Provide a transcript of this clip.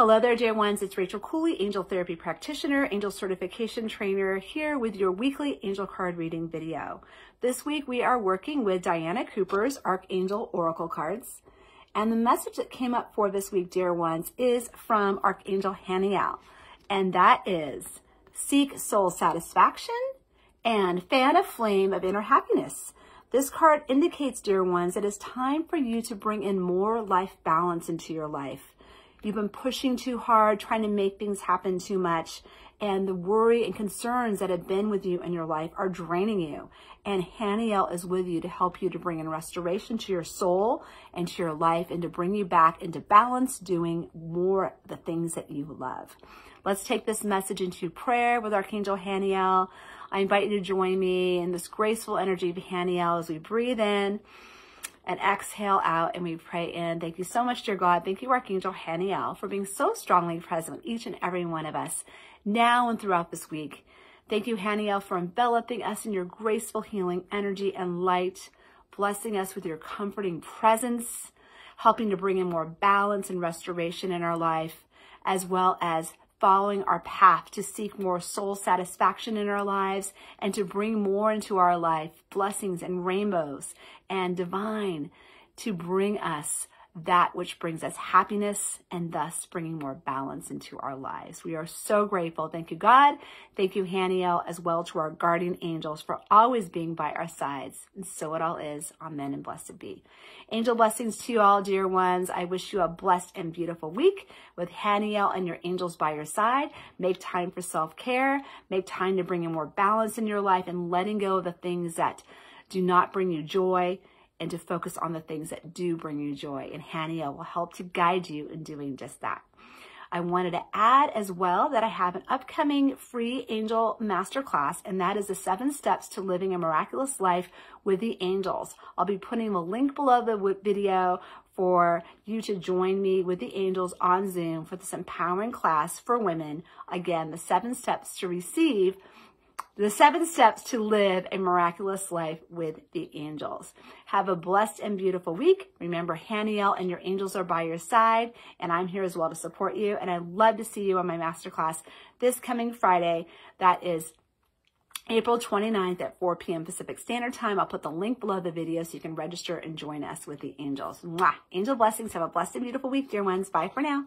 Hello there, dear ones. It's Rachel Cooley, angel therapy practitioner, angel certification trainer, here with your weekly angel card reading video. This week we are working with Diana Cooper's Archangel Oracle cards. And the message that came up for this week, dear ones, is from Archangel Haniel. And that is seek soul satisfaction and fan a flame of inner happiness. This card indicates, dear ones, that it's time for you to bring in more life balance into your life. You've been pushing too hard, trying to make things happen too much. And the worry and concerns that have been with you in your life are draining you. And Haniel is with you to help you to bring in restoration to your soul and to your life and to bring you back into balance, doing more the things that you love. Let's take this message into prayer with Archangel Haniel. I invite you to join me in this graceful energy of Haniel as we breathe in and exhale out and we pray in. Thank you so much, dear God. Thank you, Archangel Haniel, for being so strongly present with each and every one of us now and throughout this week. Thank you, Haniel, for enveloping us in your graceful healing energy and light, blessing us with your comforting presence, helping to bring in more balance and restoration in our life, as well as following our path to seek more soul satisfaction in our lives and to bring more into our life blessings and rainbows and divine to bring us that which brings us happiness and thus bringing more balance into our lives. We are so grateful. Thank you, God. Thank you, Haniel, as well to our guardian angels for always being by our sides. And so it all is. Amen and blessed be. Angel blessings to you all, dear ones. I wish you a blessed and beautiful week with Haniel and your angels by your side. Make time for self-care. Make time to bring in more balance in your life and letting go of the things that do not bring you joy and to focus on the things that do bring you joy. And Haniel will help to guide you in doing just that. I wanted to add as well that I have an upcoming free angel masterclass, and that is the seven steps to living a miraculous life with the angels. I'll be putting the link below the video for you to join me with the angels on Zoom for this empowering class for women. Again, the seven steps to receive the seven steps to live a miraculous life with the angels. Have a blessed and beautiful week. Remember, Haniel and your angels are by your side, and I'm here as well to support you. And I'd love to see you on my masterclass this coming Friday. That is April 29th at 4 p.m. Pacific Standard Time. I'll put the link below the video so you can register and join us with the angels. Mwah! Angel blessings. Have a blessed and beautiful week, dear ones. Bye for now.